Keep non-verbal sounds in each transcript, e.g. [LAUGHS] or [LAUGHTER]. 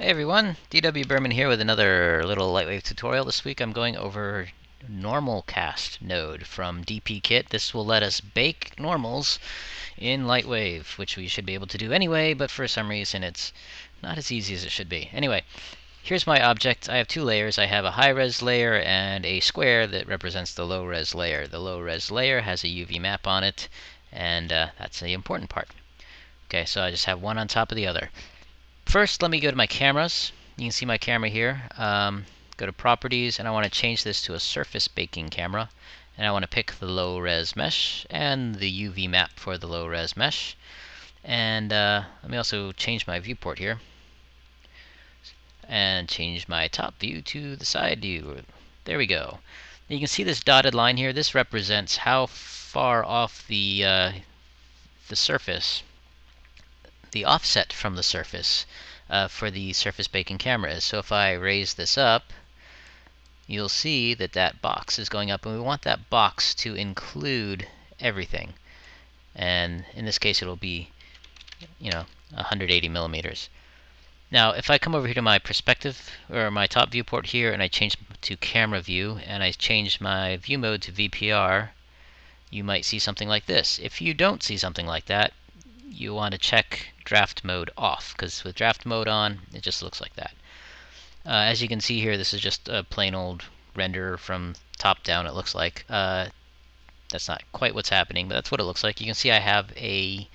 Hey everyone, DW Burman here with another little Lightwave tutorial. This week I'm going over normal cast node from dpkit. This will let us bake normals in Lightwave, which we should be able to do anyway, but for some reason it's not as easy as it should be. Anyway, here's my object. I have two layers. I have a high-res layer and a square that represents the low-res layer. The low-res layer has a UV map on it, and uh, that's the important part. Okay, so I just have one on top of the other. First, let me go to my cameras. You can see my camera here. Um, go to properties, and I want to change this to a surface baking camera. And I want to pick the low res mesh and the UV map for the low res mesh. And uh, let me also change my viewport here. And change my top view to the side view. There we go. You can see this dotted line here. This represents how far off the uh, the surface the offset from the surface uh, for the surface baking camera is. So if I raise this up, you'll see that that box is going up, and we want that box to include everything. And in this case, it'll be, you know, 180 millimeters. Now, if I come over here to my perspective, or my top viewport here, and I change to camera view, and I change my view mode to VPR, you might see something like this. If you don't see something like that, you want to check draft mode off because with draft mode on it just looks like that. Uh, as you can see here this is just a plain old render from top down it looks like. Uh, that's not quite what's happening but that's what it looks like. You can see I have a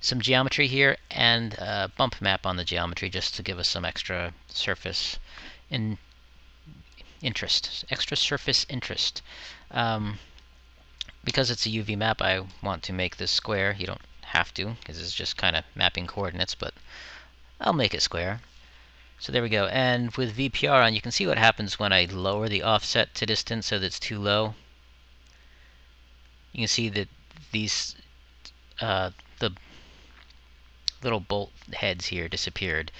some geometry here and a bump map on the geometry just to give us some extra surface in interest, extra surface interest. Um, because it's a UV map, I want to make this square. You don't have to, because it's just kind of mapping coordinates, but I'll make it square. So there we go. And with VPR on, you can see what happens when I lower the offset to distance so that it's too low. You can see that these, uh, the little bolt heads here disappeared.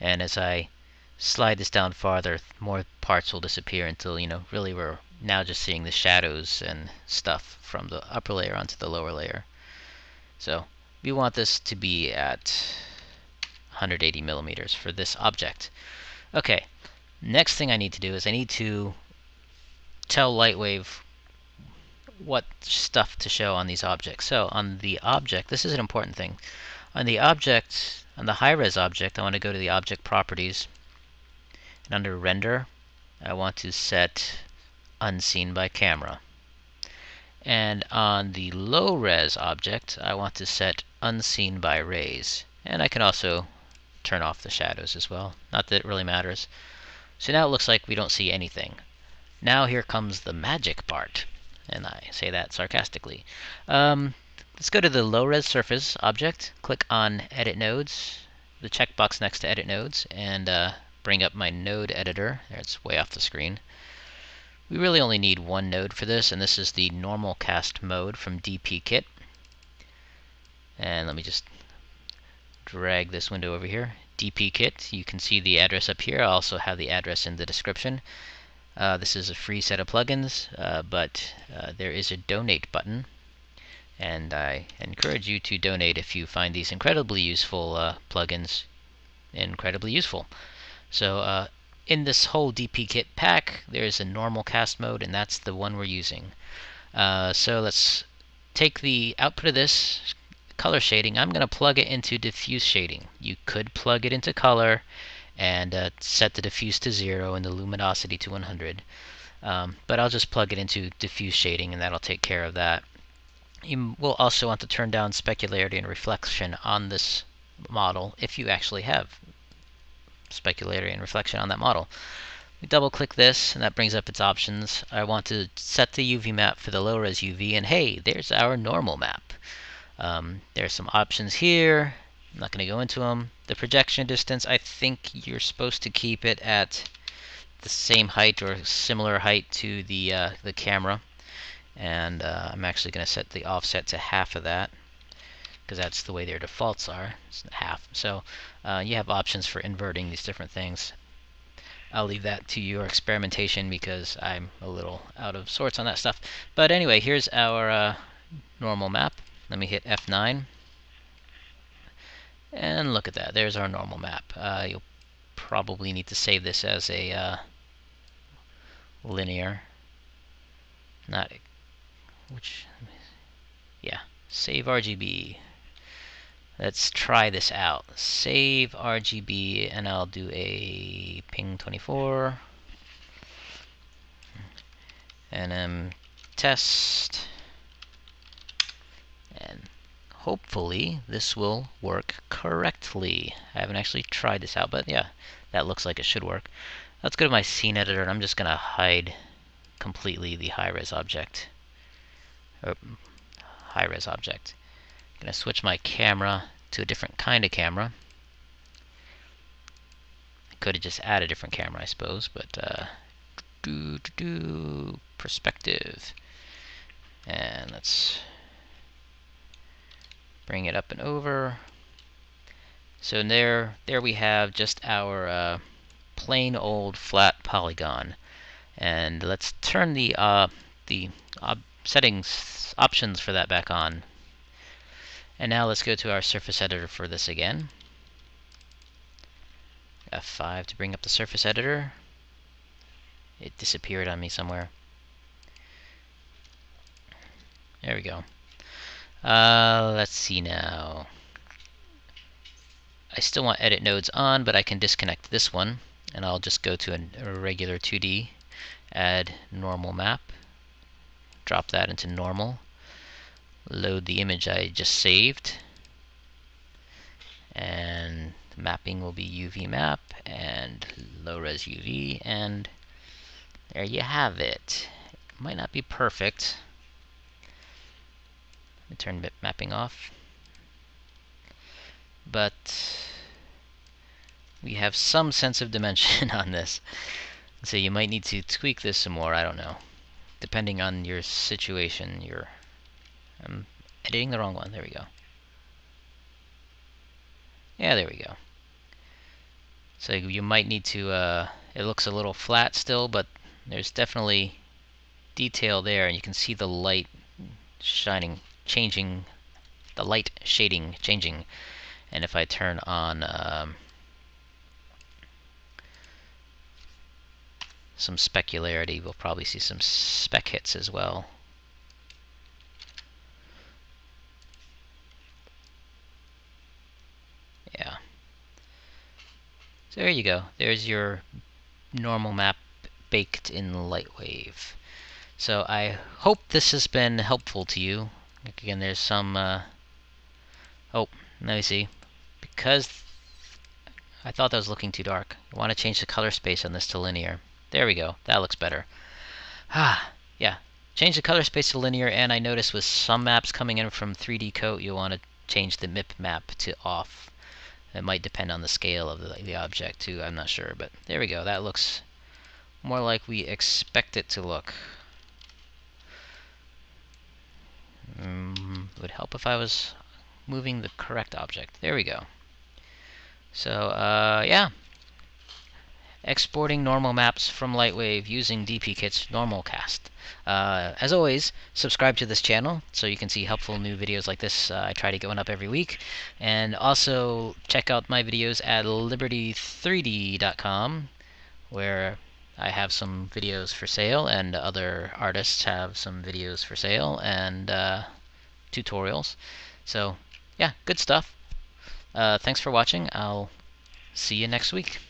And as I slide this down farther, more parts will disappear until, you know, really we're now just seeing the shadows and stuff from the upper layer onto the lower layer. So we want this to be at 180 millimeters for this object. Okay, next thing I need to do is I need to tell Lightwave what stuff to show on these objects. So on the object, this is an important thing. On the object, on the high-res object, I want to go to the object properties. And under render, I want to set unseen by camera. And on the low res object, I want to set unseen by rays. And I can also turn off the shadows as well. Not that it really matters. So now it looks like we don't see anything. Now here comes the magic part. And I say that sarcastically. Um, let's go to the low res surface object, click on edit nodes, the checkbox next to edit nodes, and uh, bring up my node editor. There, it's way off the screen. We really only need one node for this, and this is the normal cast node from dpkit. And let me just drag this window over here. dpkit, you can see the address up here. I also have the address in the description. Uh, this is a free set of plugins, uh, but uh, there is a donate button. And I encourage you to donate if you find these incredibly useful uh, plugins incredibly useful. So uh, in this whole DP kit pack, there's a normal cast node, and that's the one we're using. Uh, so let's take the output of this color shading. I'm going to plug it into diffuse shading. You could plug it into color and uh, set the diffuse to 0 and the luminosity to 100. Um, but I'll just plug it into diffuse shading and that'll take care of that. You will also want to turn down specularity and reflection on this model if you actually have specularity and reflection on that model. We double click this and that brings up its options. I want to set the UV map for the low res UV and hey, there's our normal map. Um, there's some options here. I'm not going to go into them. The projection distance, I think you're supposed to keep it at the same height or similar height to the uh, the camera. And uh, I'm actually going to set the offset to half of that because that's the way their defaults are. Half. So uh, you have options for inverting these different things. I'll leave that to your experimentation because I'm a little out of sorts on that stuff. But anyway, here's our uh, normal map. Let me hit F9. And look at that. There's our normal map. Uh, you'll probably need to save this as a uh, linear. Not which yeah, save RGB. Let's try this out. Save RGB and I'll do a ping 24 and then test and hopefully this will work correctly. I haven't actually tried this out, but yeah, that looks like it should work. Let's go to my scene editor and I'm just gonna hide completely the high-res object. Or high-res object. I'm gonna switch my camera to a different kind of camera. I could have just added a different camera, I suppose, but uh, do, do, do, perspective. And let's bring it up and over. So there, there we have just our uh, plain old flat polygon. And let's turn the uh, the settings options for that back on. And now let's go to our surface editor for this again. F5 to bring up the surface editor. It disappeared on me somewhere. There we go. Uh, let's see now. I still want edit nodes on, but I can disconnect this one, and I'll just go to a regular 2D, add normal map, drop that into normal, load the image I just saved, and the mapping will be UV map and low res UV, and there you have it. it might not be perfect. Let me turn mapping off. But we have some sense of dimension [LAUGHS] on this. So you might need to tweak this some more, I don't know. Depending on your situation, your I'm editing the wrong one, there we go. Yeah, there we go. So you might need to, uh, it looks a little flat still, but there's definitely detail there, and you can see the light shining, changing, the light shading changing. And if I turn on um, some specularity, we'll probably see some spec hits as well. Yeah. So there you go. There's your normal map baked in Lightwave. So I hope this has been helpful to you. Again, there's some, uh, oh, let me see. Because I thought that was looking too dark. I want to change the color space on this to linear. There we go. That looks better. Ah, yeah. Change the color space to linear, and I noticed with some maps coming in from 3D Coat, you'll want to change the MIP map to off. It might depend on the scale of the, the object, too. I'm not sure, but there we go. That looks more like we expect it to look. Mm, would help if I was moving the correct object. There we go. So, uh, yeah. Exporting normal maps from Lightwave using DPKit's Normalcast. Uh, as always, subscribe to this channel so you can see helpful new videos like this. Uh, I try to get one up every week. And also check out my videos at liberty3d.com where I have some videos for sale, and other artists have some videos for sale and uh, tutorials. So, yeah, good stuff. Uh, thanks for watching. I'll see you next week.